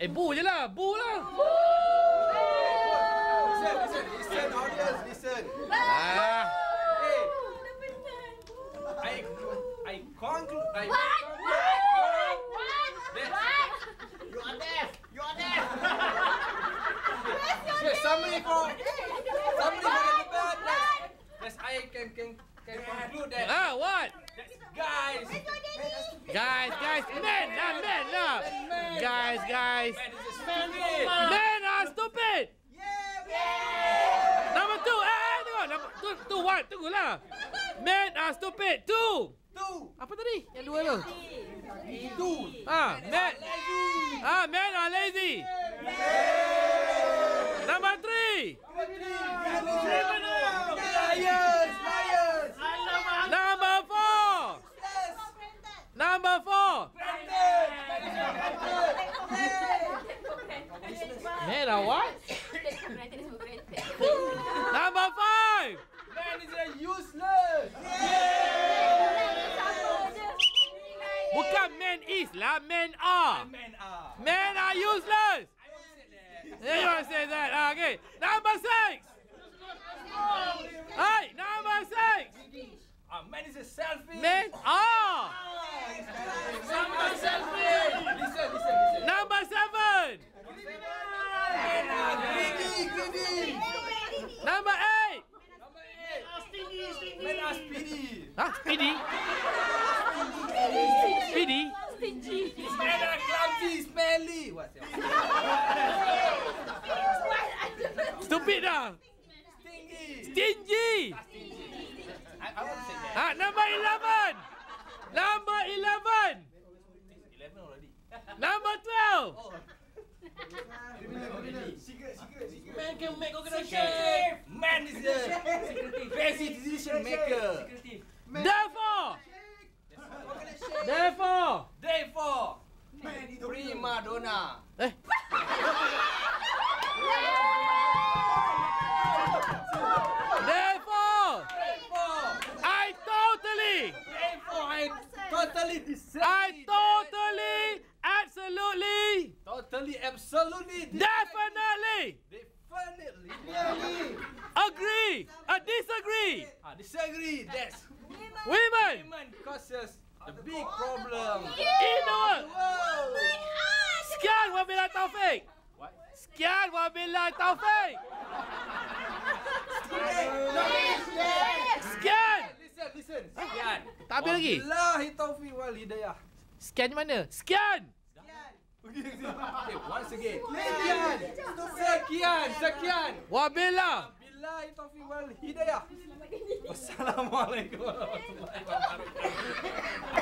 Eh, bu je lah. Bu lah. Listen, listen, listen, audience, listen. Ah. Hey, I, I conclude, I What? conclude. What? What? What? You are deaf. You are deaf. Yes, somebody for, somebody for the debate. Yes, I can can can conclude that. Ah, what? Guys, guys, men lah, men lah. Guys, guys. is stupid. Men are stupid. Number two. Eh, eh, tengok. Number two, two, one. Tunggulah. Men are stupid. Two. Two, Apa tadi? Yang dua tu. two. Ah, men. Ah, men are lazy. Number three. Liars, Bukan men is lah, men are. Men are. Men are useless. You want to say that? Ah, Okay. Number six. Hey, number six. Ah, man is a selfish. Men are. Number selfish. Listen, listen, listen. Number seven. Men are greedy, greedy. Number eight. Number eight. Men are speedy. Huh? Speedy? Speedy? Men are clumsy, smelly. What's your Stupid dah. stingy? Stingy. I, I won't say that. Ah, number eleven. Number eleven. Eleven already. Number twelve. Man can make organization. Man is the decision maker. Therefore. Therefore, prima donna. Eh. Therefore. I totally. therefore, I totally disagree. I totally. Absolutely. totally, absolutely, Definitely. definitely, Agree. Uh, disagree. ah, disagree. Yes. Women. women causes the big problem. In the world. Wow. Sekian wabillahi taufik. What? Sekian wabillahi taufik. Sekian. Listen, listen. Sekian. Tak habis lagi. Wabillahi taufiq wal hidayah. Sekian mana? Sekian. Okay, once again. Sekian. Sekian. Sekian. Wabillah. Billahi taufiq wal hidayah. Wassalamualaikum warahmatullahi wabarakatuh.